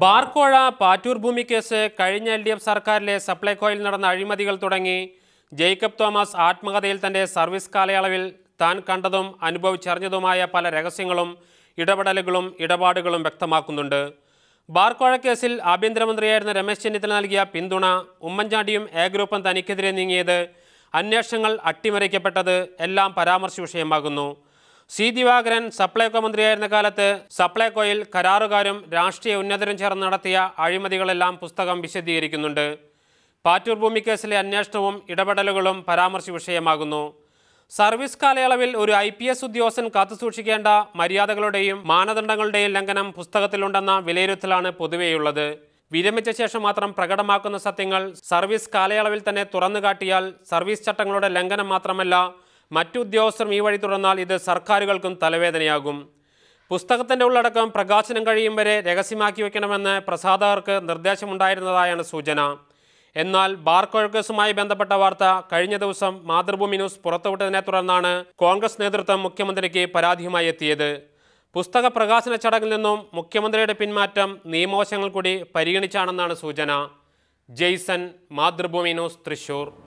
ബാർക്കോഴ പാറ്റൂർ ഭൂമി കേസ് കഴിഞ്ഞ എൽ ഡി എഫ് സർക്കാരിലെ സപ്ലൈകോയിൽ നടന്ന അഴിമതികൾ തുടങ്ങി ജേക്കബ് തോമസ് ആത്മകഥയിൽ തന്റെ സർവീസ് കാലയളവിൽ താൻ കണ്ടതും അനുഭവിച്ചറിഞ്ഞതുമായ പല രഹസ്യങ്ങളും ഇടപെടലുകളും ഇടപാടുകളും വ്യക്തമാക്കുന്നുണ്ട്. ബാർക്കോഴ കേസിൽ ആഭ്യന്തരമന്ത്രിയായിരുന്ന രമേശ് ചെന്നിത്തല നൽകിയ പിന്തുണ ഉമ്മൻചാണ്ടിയും എ ഗ്രൂപ്പും തനിക്കെതിരെ നീങ്ങിയത് അന്വേഷണങ്ങൾ അട്ടിമറിക്കപ്പെട്ടത് എല്ലാം പരാമർശ വിഷയമാകുന്നു. സി ദിവാകരൻ സപ്ലൈകോ മന്ത്രിയായിരുന്ന കാലത്ത് സപ്ലൈകോയിൽ കരാറുകാരും രാഷ്ട്രീയ ഉന്നതരും ചേർന്ന് നടത്തിയ അഴിമതികളെല്ലാം പുസ്തകം വിശദീകരിക്കുന്നുണ്ട്. പാറ്റൂർ ഭൂമി കേസിലെ അന്വേഷണവും ഇടപെടലുകളും പരാമർശ വിഷയമാകുന്നു. സർവീസ് കാലയളവിൽ ഒരു ഐ പി എസ് ഉദ്യോഗസ്ഥൻ കാത്തുസൂക്ഷിക്കേണ്ട മര്യാദകളുടെയും മാനദണ്ഡങ്ങളുടെയും ലംഘനം പുസ്തകത്തിലുണ്ടെന്ന വിലയിരുത്തലാണ് പൊതുവെയുള്ളത്. വിരമിച്ച ശേഷം മാത്രം പ്രകടമാക്കുന്ന സത്യങ്ങൾ സർവീസ് കാലയളവിൽ തന്നെ തുറന്നുകാട്ടിയാൽ സർവീസ് ചട്ടങ്ങളുടെ ലംഘനം മാത്രമല്ല മറ്റു ഉദ്യോഗസ്ഥരും ഈ വഴി തുറന്നാൽ ഇത് സർക്കാരുകൾക്കും തലവേദനയാകും. പുസ്തകത്തിന്റെ ഉള്ളടക്കം പ്രകാശനം കഴിയും വരെ രഹസ്യമാക്കി വയ്ക്കണമെന്ന് പ്രസാധകർക്ക് നിർദ്ദേശമുണ്ടായിരുന്നതായാണ് സൂചന. എന്നാൽ ബാർ കേസുമായി ബന്ധപ്പെട്ട വാർത്ത കഴിഞ്ഞ ദിവസം മാതൃഭൂമി ന്യൂസ് പുറത്തുവിട്ടതിനെ തുടർന്നാണ് കോൺഗ്രസ് നേതൃത്വം മുഖ്യമന്ത്രിക്ക് പരാതിയുമായി എത്തിയത്. പുസ്തക പ്രകാശന ചടങ്ങിൽ നിന്നും മുഖ്യമന്ത്രിയുടെ പിന്മാറ്റം നിയമവശങ്ങൾ കൂടി പരിഗണിച്ചാണെന്നാണ് സൂചന. Jason Mathrubhumi news Thrissur.